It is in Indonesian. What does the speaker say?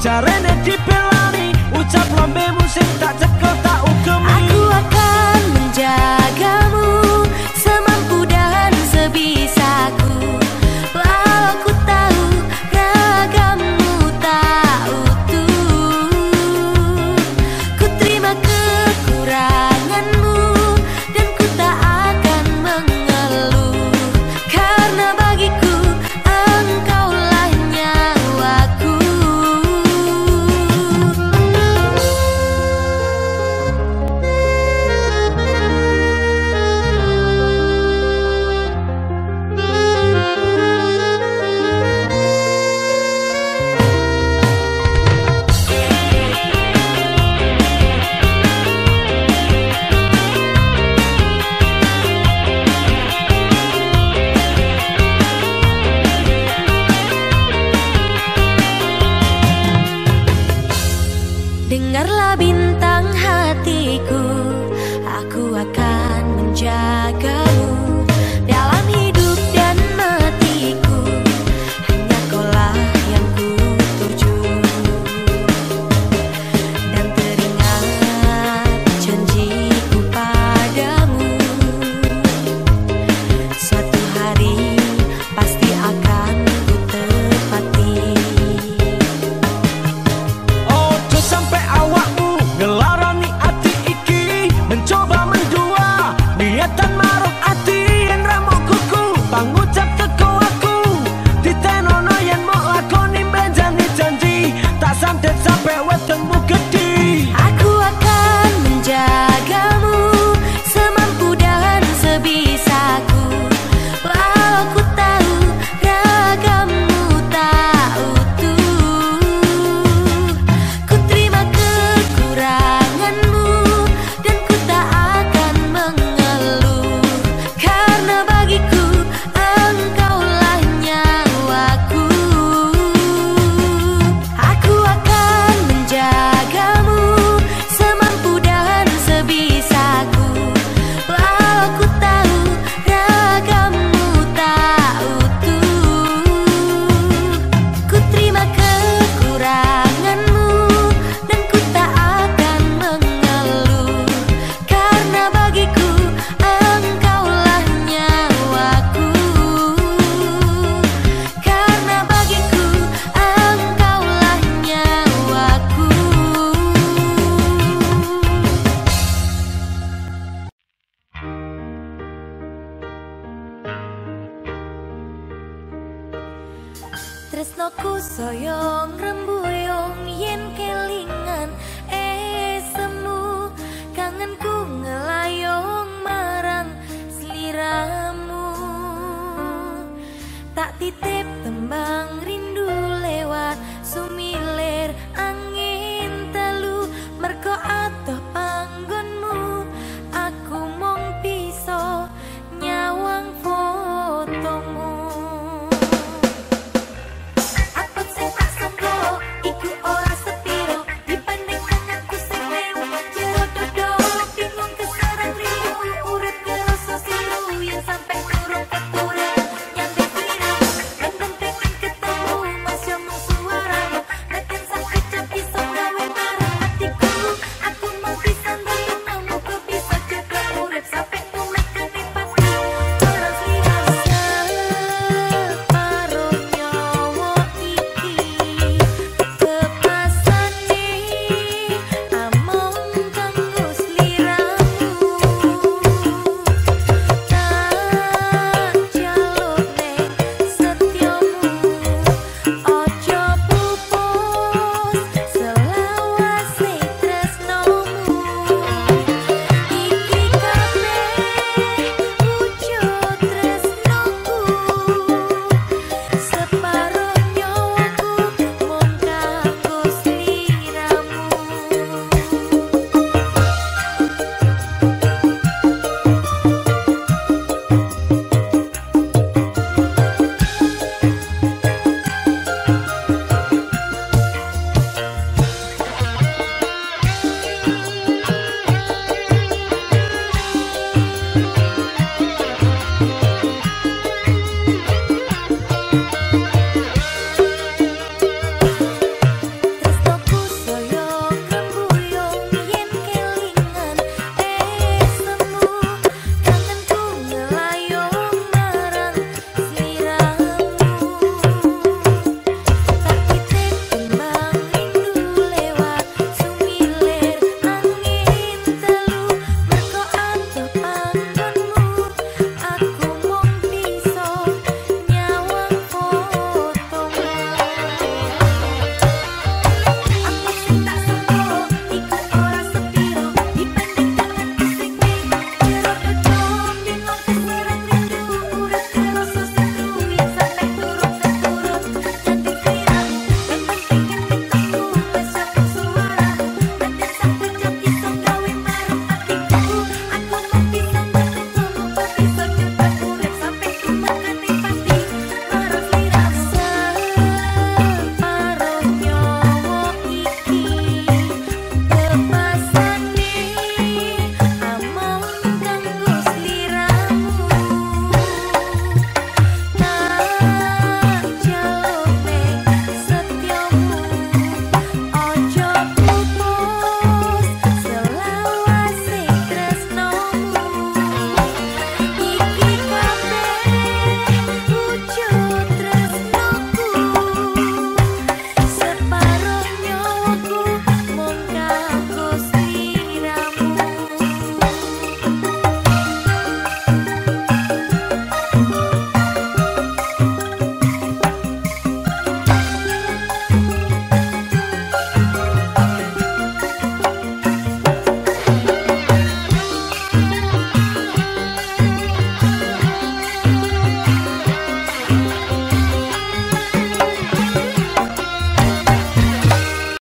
Jarene dipelani ucap lombe musik tak cekal titip